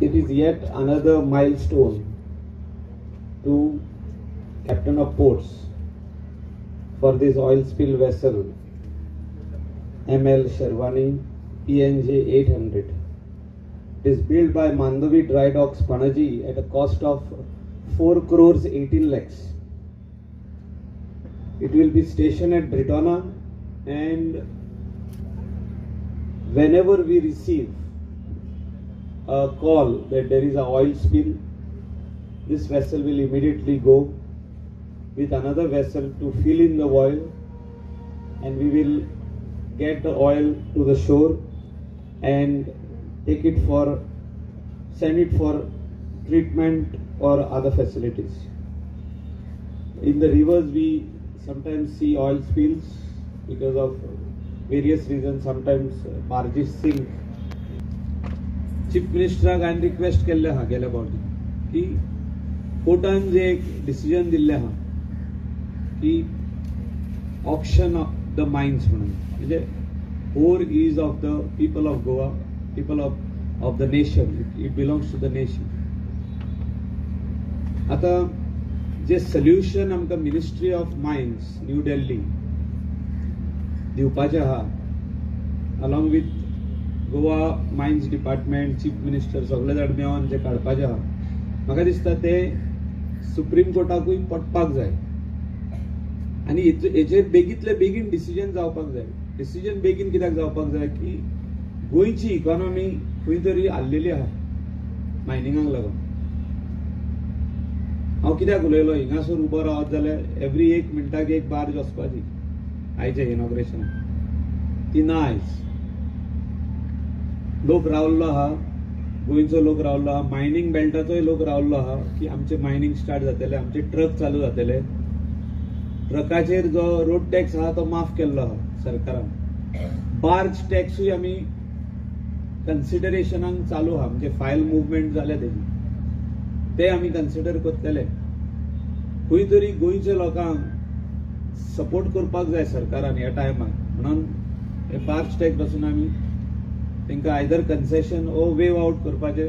it is yet another milestone to Captain of Ports for this oil spill vessel ML Sherwani PNJ 800. It is built by Mandavi Dry Docks Panaji at a cost of 4 crores 18 lakhs. It will be stationed at Britona and whenever we receive a call that there is a oil spill, this vessel will immediately go with another vessel to fill in the oil and we will get the oil to the shore and take it for send it for treatment or other facilities. In the rivers we sometimes see oil spills because of various reasons sometimes uh, barges sink chief मिनिस्टराक हांवें request केल्लें आहा गेल्या फावटी की कोर्टान जे एक decision दिल्लें आहा की ऑप्शन ऑफ द मायन्स म्हणून म्हणजे ore is of the people of Goa people of of the nation it belongs to the nation आता जे सोल्युशन आमकां ministry of mines New Delhi दिवपाचें आहा along with Goa mines department chief minister सगळे जाण मेळोन जे काडपाचे आहा म्हाका दिसता ते सुप्रीम कोर्टाकूय पडपाक जाय. आनी हेचेर बेगीतले बेगीन डिसिजन जावपाक जाय. डिसिजन बेगीन कित्याक जावपाक जाय की गोंयची इकॉनॉमी खंय तरी हाल्लेली आहा. मायनिंगाक लागून. हांव कित्याक उलयलो? हिंगासर उबो रावत जाल्यार एवरी एक मिनटाक एक बार्ज वचपाची. आयच्या इनॉग्रेशनाक ती ना आयज लोक रावल्लो आहा गोंयचो लोक रावल्लो आहा मायनींग बेल्टाचोय लोक रावल्लो आहा की आमचे मायनींग स्टार्ट जातले आमचे ट्रक चालू जातले ट्रकाचेर जो रोड टॅक्स आहा तो माफ केल्लो आहा सरकारान. बार्ज टॅक्सूय आमी कन्सिडरेशनाक चालू आहा म्हणजे फायल मुवमेंट जाले तेजी ते आमी कन्सिडर करतले. खंय तरी गोंयच्या लोकांक सपोर्ट करपाक जाय सरकारान ह्या टायमार म्हणून हे बार्ज टॅक्सपासून आमी तांकां आयदर कन्सेशन ओ वेव आउट करपाचे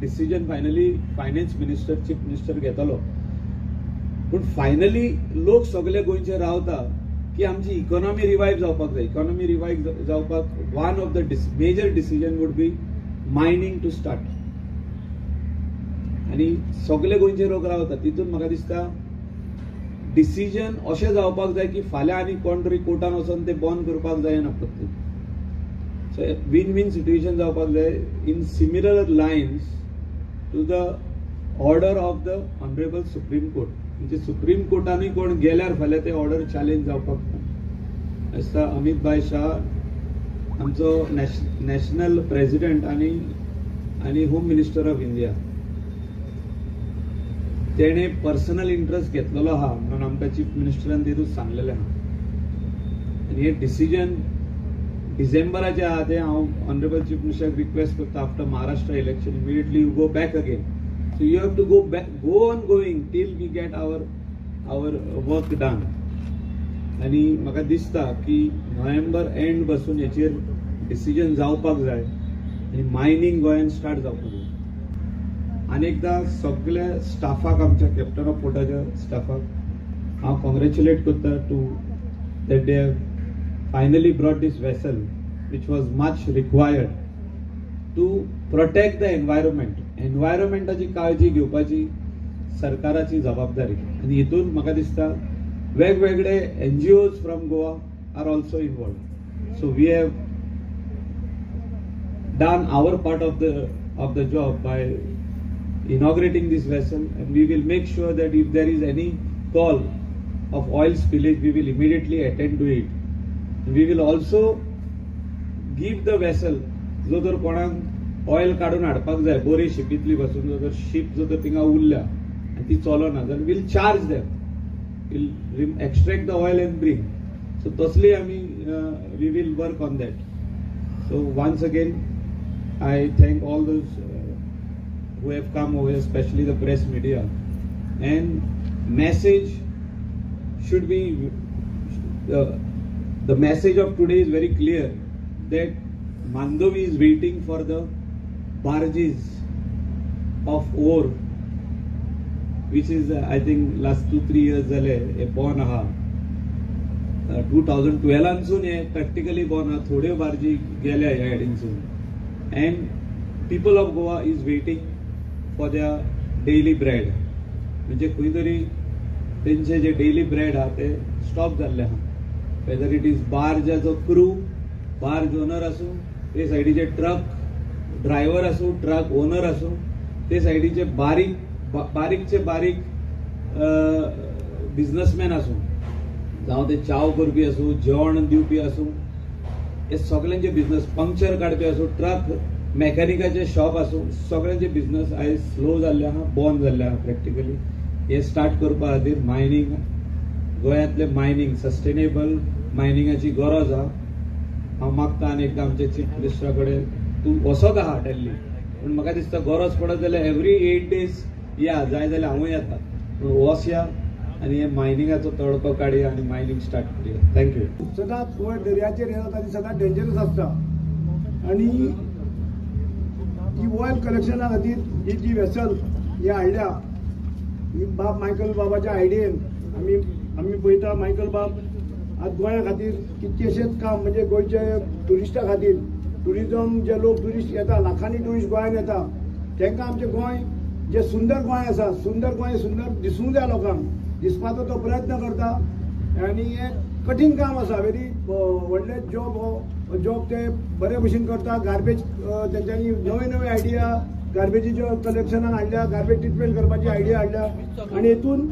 decision finally finance minister chief minister घेतलो. पूण फायनली लोक सगळे गोंयचे रावता की आमची इकॉनॉमी रिवायव जावपाक जाय. इकॉनॉमी रिवायव्ह जावपाक one of the major decision would be mining to start आनी सगळे गोंयचे लोक रावता तितून म्हाका दिसता डिसिजन अशें जावपाक जाय की फाल्यां आनी कोण तरी कोर्टान वचोन ते बंद करपाक जायना पत्ती सो विन विन सिट्युएशन जावपाक जाय in similar lines to the order of the honourable supreme court म्हणजे सुप्रीम कोर्टानूय कोण गेल्यार फाल्यां ते ऑर्डर चॅलेंज जावपाक ना दिसता अमित भाई शाह आमचो नॅशनल प्रेसिडेंट आनी आनी होम मिनिस्टर ऑफ इंडिया तेणे पर्सनल इंटरेस्ट घेतलेलो आहा म्हणून आमकां चीफ मिनिस्टरान तेतूंत सांगलेलें आहा. आनी हे डिसिजन डिसेंबराच्या आहा ते हांव ऑनरेबल चीफ मिनिस्टराक रिक्वेस्ट करता after Maharashtra election immediately you go back again so you have to go back go on going till we get our our work done आनी म्हाका दिसता की नोव्हेंबर एंड बसून हेचेर डिसिजन जावपाक जाय आनी मायनींग गोंयान स्टार्ट जावपाक जाय. आनी एकदां सगळ्या स्टाफाक आमच्या कॅप्टन ऑफ पोर्टाच्या स्टाफाक हांव कॉंग्रेच्युलेट करता to that day finally brought this vessel, which was much required to protect the environment. एन्व्हायरमेंटाची काळजी घेवपाची सरकाराची जबाबदारी आणि हितून म्हाका दिसता वेगवेगळे N G from Goa are also involve so we have done our part of the of the job by inaugurating this vessel and we will make sure that if there is any call of oil spillage we will immediately attend to it we will also give the vessel जो जर कोणाक oil काडून हाडपाक जाय बरी शिपीतली पासून जर ship जर थिंगा उरल्या आनी ती चलना जाल्यार will charge them will extract the oil and bring so तसली आमी we will work on that so once again I thank all those uh, who have come over, especially the press media. And message should be uh, the message of today is very clear that Mandovi is waiting for the barges of ore, which is uh, I think last two three years जाले हे born आहा. Two thousand टुवेल्वानसून हे practically born आहा थोड्यो बार्जी गेल्या ह्या हेडीनसून and people of Goa is waiting for द्या डेली ब्रेड म्हणजे खंय तरी तेंचे जे डेली ब्रेड आहा ते स्टॉप जाल्ले आहा वेदर इट इज बार्जाचो क्रू बार्ज ओनर आसूं ते सायडीचे ट्रक ड्रायव्हर असो ट्रक ओनर असो ते सायडीचे बारीक बारीकचे बारीक बिझनेसमॅन असो जावं ते चाव करपी असो जेवण दिवपी असो हे सगळ्यांचे बिझनेस पंक्चर काडपी असो ट्रक मेकॅनिकाचे शॉप असो सगळ्यांचे बिझनेस आयज स्लो जाल्ले आहा बंद जाल्ले आहा प्रॅक्टिकली हे स्टार्ट करपा खातीर मायनींग गोंयांतले मायनींग सस्टेनेबल मायनिंगाची गरज हा. हांव मागता आनी एकदां आमच्या चीफ मिनिस्टरा कडेन तूं वसत आहा डेल्ली पूण म्हाका दिसता गरज पडत जाल्यार एवरी एट डेज या जाय जाल्यार हांवूय येता पूण वस या आनी हे मायनिंगाचो तडको काडया आनी मायनिंग स्टार्ट करया. थँक्यू सदांच गोंय दर्याचेर हे जाता ती सदांच डेंजरस आसता आनी ही ऑयल कलेक्शना खातीर ही जी वेसल ही हाडल्या ही बाब मायकल बाबाच्या आयडियेन आमी आमी पळयता मायकल बाब आज गोंया खातीर कितकेशेच काम म्हणजे गोंयचे टुरिस्टा खातीर टुरिजम जे लोक टुरिस्ट येता लाखांनी टुरिस्ट गोंयांत येता तांकां आमचें गोंय जे सुंदर गोंय आसा सुंदर गोंय सुंदर दिसूंक जाय लोकांक दिसपाचो तो प्रयत्न करता. आनी हे कठीण काम आसा व्हेरी व्हडले जॉब हो जॉब ते बरे भशेन करता. गार्बेज तेंच्यांनी नवे नवे आयडिया गार्बेजीच्या कलेक्शनान हाडल्या गार्बेज ट्रिटमेंट करपाची आयडिया हाडल्या. आनी हेतून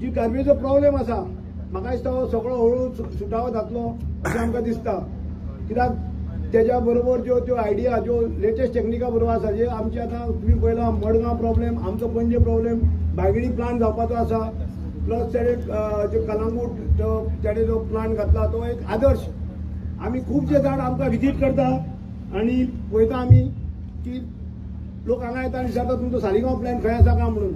जी गार्बेजचो प्रॉब्लेम आसा म्हाका दिसता हो सगळो हळू सुटावो जातलो अशें आमकां दिसता. कित्याक तेज्या बरोबर ज्यो त्यो आयडिया ज्यो लेटेस्ट टॅक्निका बरोबर आसा जे आमचे आतां तुमी पळयला मडगांव प्रॉब्लेम आमचो पणजे प्रॉब्लेम बायगडी प्लांट जावपाचो आसा. प्लस तेणे अ, जो कलांगूट तेणे जो प्लांट घातला तो एक आदर्श. आमी खुबशे जाण आमकां विजीट करता आनी पळयता आमी की लोक हांगा येता आनी विचारता तुमचो सालिगांव प्लॅन खंय आसा काय म्हणून.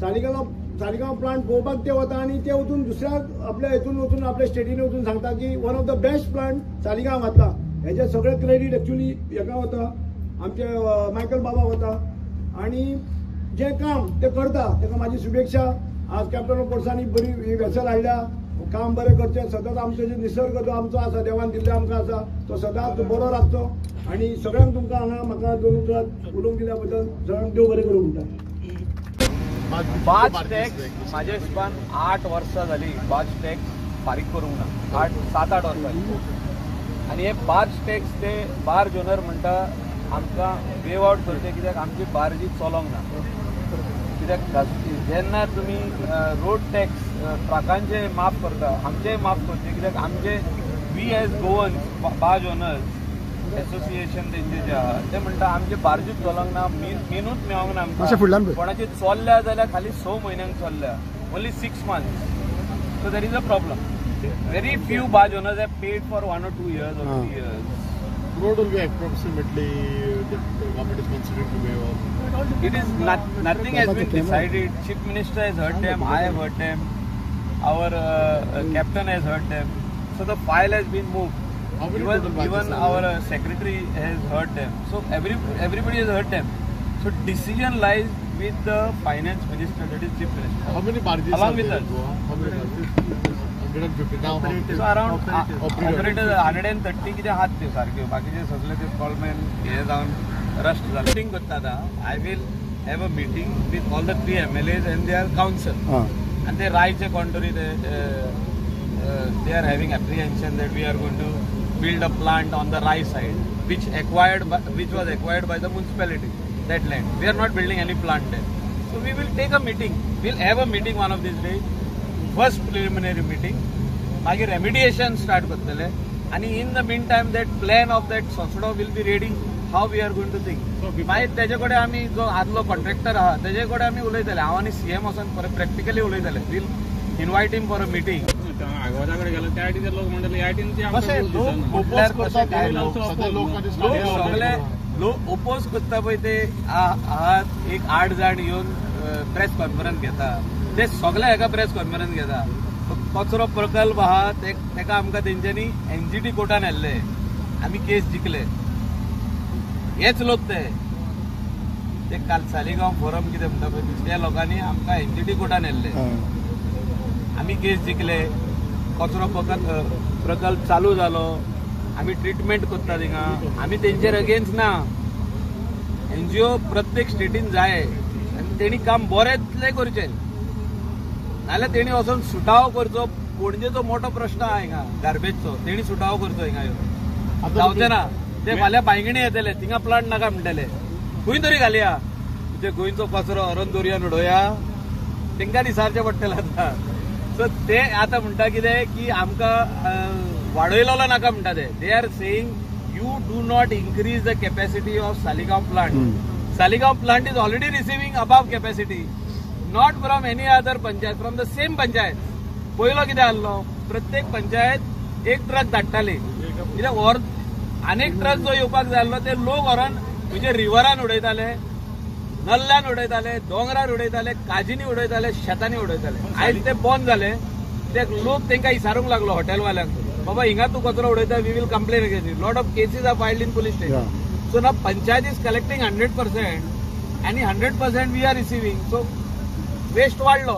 सालिगांव सालिगाव प्लांट पळोवपाक ते वता आनी ते वचून दुसऱ्या आपल्या हेतून वचून आपल्या स्टेटीन वचून सांगता की one of the best plant Saligao घातला हेजे सगळे क्रेडिट एक्च्युली हेका वता आमचे मायकल बाबा वता आनी जे काम ते करता ताका म्हाजी शुभेच्छा. आज कॅप्टन ऑफ फोर्सांनी बरी ही वेसल हाडल्या काम बरें करचें सदांच आमचो जो निसर्ग जो आमचो आसा देवान दिल्लो आमकां आसा तो सदांच बरो राखचो आनी सगळ्यांक तुमकां हांगा म्हाका दोन उतरां उलोवंक दिल्या बद्दल सगळ्यांक देव बरें करूं म्हणटा बाज टॅक्स म्हाज्या हिशोबान आठ वर्सां जाली बाज टॅक्स फारीक करूंक ना. आठ सात आठ वर्सां जाली आनी हे बाज टॅक्स ते बार जोनर म्हणटा आमकां वेव आवट करचे कित्याक आमची बार्जी चलोंक ना. कित्याक जेन्ना तुमी रोड टॅक्स ट्रकांचे माफ करता आमचेय माफ करचे कित्याक आमचे वी एज गोवन बाज ओनर्स एसोसिएशन तेंचे जे आहा ते म्हणटा आमचे बार्जीच चलोंक ना मीन मिनूच मेळोंक ना आमकां. कोणाची चोरल्या जाल्यार खाली स म्हयन्यांक चोरल्या only six months so that is a problem very few barge owners have paid for one or two years or Ah. Three years road will be approximately the the government is considering to waive off. It is not, nothing has been decided. Chief Minister has heard them. I have heard them. Our uh, uh, captain has heard them. So the file has been moved. Even even our uh, secretary has heard them. So every everybody has heard them. So decision lies with the finance minister, that is chief minister. How many barges Along are with there us. How many barges? 150 now. So around Operator. Operator hundred and thirty कितें आहात त्यो सारक्यो बाकीचे सगळे ते कॉलमॅन हे जावन rust जाले मिटींग करता आतां I will have a meeting with all the three M L As and they are council हां and they write a contrary they, uh, uh, they are having apprehension that build a plant on the Rai side which acquired by, which was acquired by the municipality that land we are not building any plant there so we will take a meeting we'll have a meeting one of these days first preliminary meeting मागीर remediation start करतले आणि in the meantime that plan of that सोसडो will be ready how we are going to think मागीर तेजे कडेन आमी जो आदलो contractor आहा तेजे कडेन आमी उलयतले हांव आनी सीएम वचून practically उलयतले will invite him for a meeting आयवजाकडे गेलो त्या आयटीचे लोक लोक लोक. सगळे लोक ओपोज करता पळय ते. आ- आहात एक आठ जाण येवन प्रेस कॉन्फरन्स घेता ते सगळे हेका प्रेस कॉन्फरन्स घेता कचरो प्रकल्प आहा ते- तेका आमकां तेंच्यांनी एनजीटी कोर्टान हाडले आमी केस जिखले हेच लोक ते. ते काल सालिगांव फोरम कितें म्हणटा पळय त्या लोकांनी आमकां एनजीटी कोर्टान व्हेल्ले हय. आमी केस जिखले कचरो प्रकल्प प्रकल्प चालू जालो आमी ट्रिटमेंट करता थिंगा आमी तेंचेर अगेन्स्ट ना. एनजीओ प्रत्येक स्टेटीन जाय. आनी तेणी काम बरेंतले करचें. नाल्यार तेणी वचून सुटावो करचो. पणजेचो मोठो प्रश्न आहा हिंगा गार्बेजचो तेणी सुटावो करचो हिंगा येवन जावचें ना. ते फाल्यां बांयगणी येतले. थिंगा प्लांट नाका म्हणटले खंय तरी घालया. जे गोंयचो कचरो अरण दर्यान उडोवया तेंकां दिसारचें पडटलें आतां. सो ते आतां म्हणटा कितें की आमकां अं, वाडयलोलो नाका म्हणटा ते. They are saying you do not increase the capacity of Saligao plant Saligao plant is already receiving above capacity not from any other panchayat from the same panchayat पयलो कितें आहलो प्रत्येक पंचायत एक ट्रक धाडटाली. कित्याक व्हर आनीक ट्रक जो येवपाक जाय आहलो ते लोक व्हरोन म्हणजे रिव्हरान उडयताले. नल्ल्यान उडयताले दोंगरार उडयताले काजींनी उडयताले शेतांनी उडयताले आयज ते बंद जाले ते लोक तांकां इसारूंक लागलो हॉटेलवाल्यांक. बाबा हिंगा तूं कचरो उडयता we will complain against lot of cases are filed in police. Station so ना panchayat is collecting hundred percent आनी hundred percent we are receiving so waste वाडलो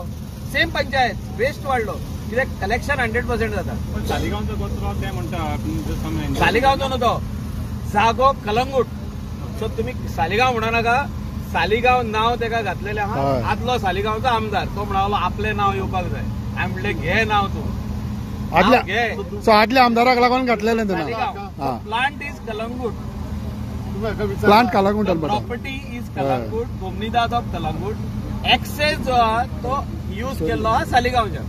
सेम पंचायत वेस्ट वाडलो कित्याक कलेक्शन हंड्रेड पर्सेंट जाता. पण सालिगांवचो कचरो ते म्हणटा सालिगांवचो न्हू तो जागो कलंगूट. सो तुमी सालिगांव म्हणा नाका. सालिगांव नाव तेका घातलेले आहा हय. आदलो सालिगांवचो आमदार. तो म्हणालो आपले नाव येवपाक जाय हांवें म्हणलें घे नाव तूं. आदल्या नाव घे. सो आदल्या आमदाराक लागून घातलेलें सालिगांव. हा. Plant is Calangute. प्लांट कालागुंटल पडटा प्रॉपर्टी इज कलंगूट. कोमनीदाद ऑफ कलंगूट. एक्सेस जो आहा तो यूज केल्लो सालिगांवच्या.